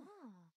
Oh.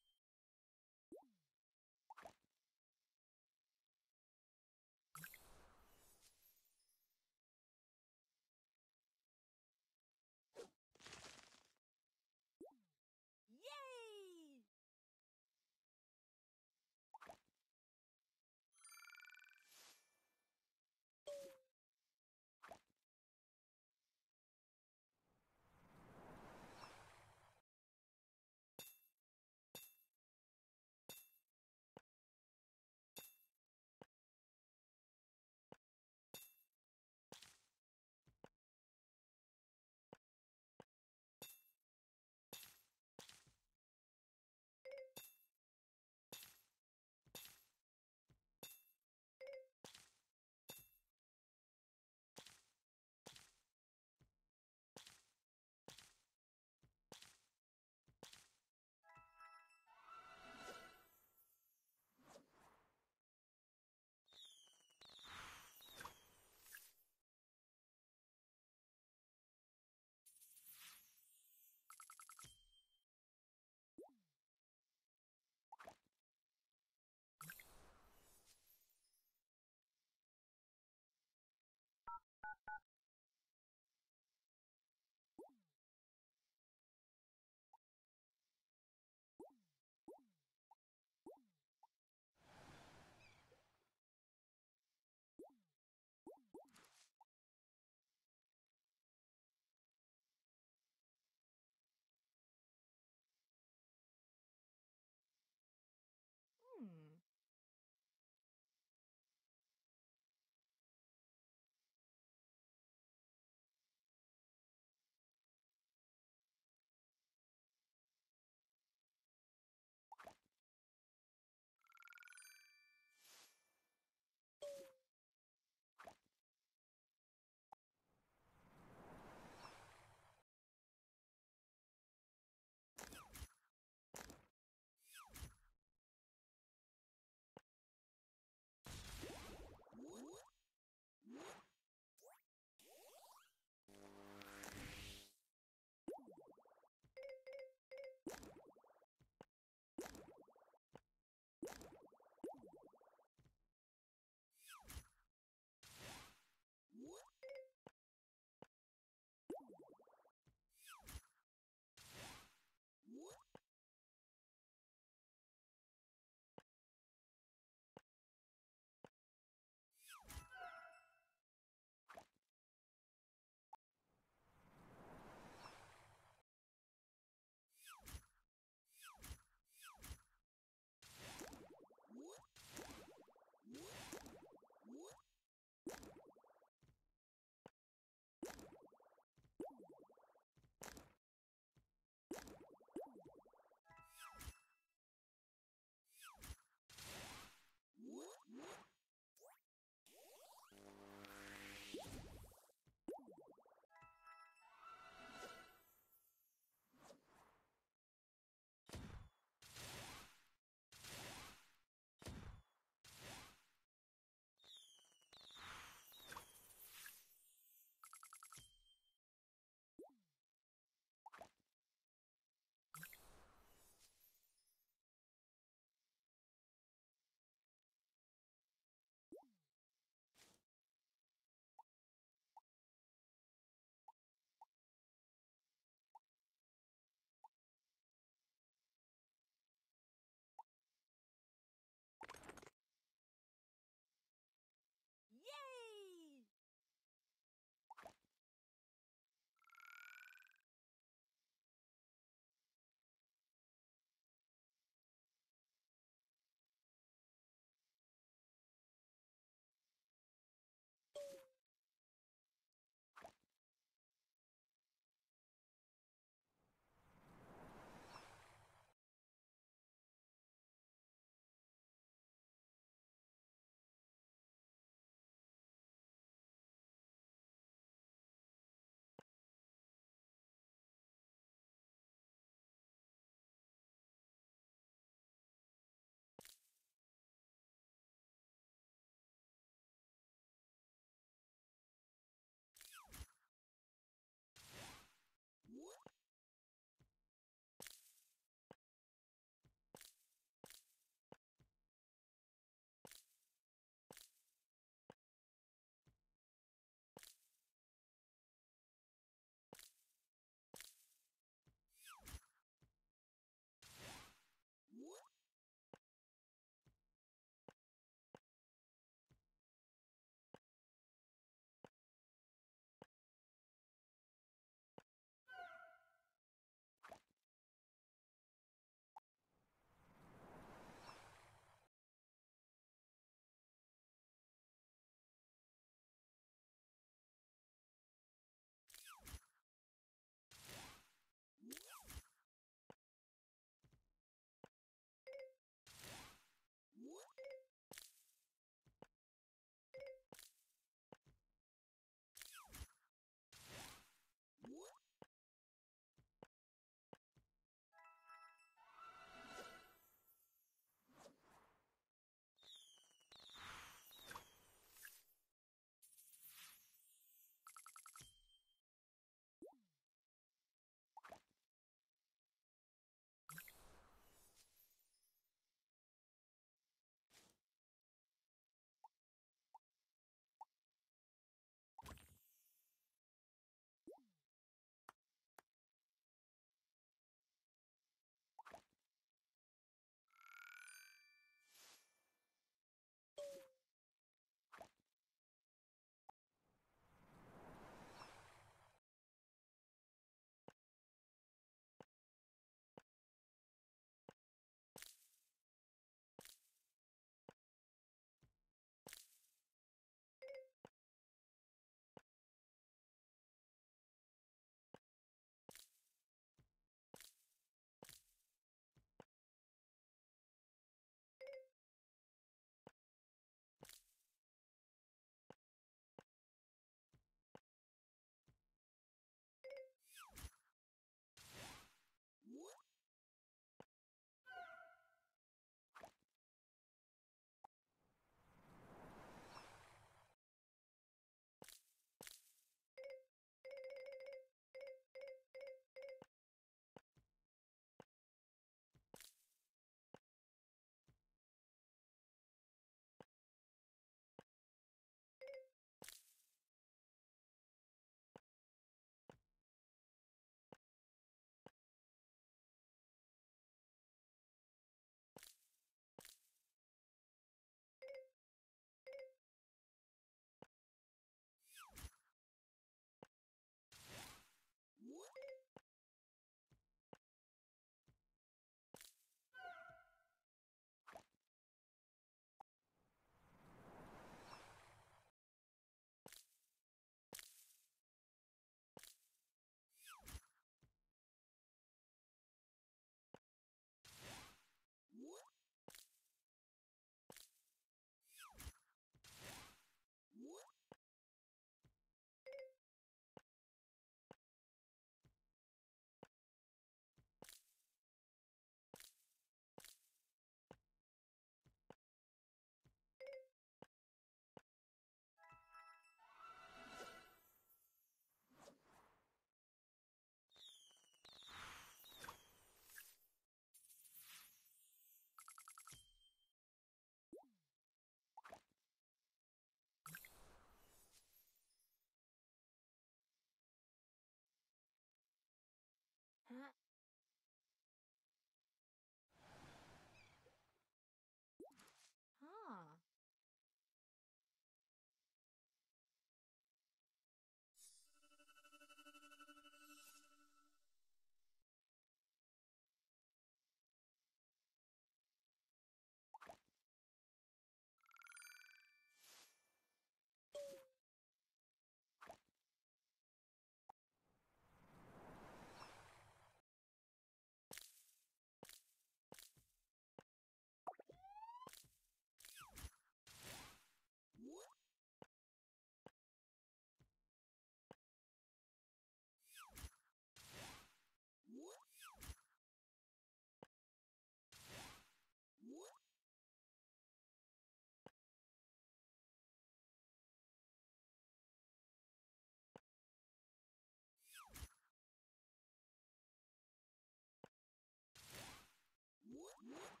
Yeah.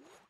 Yeah.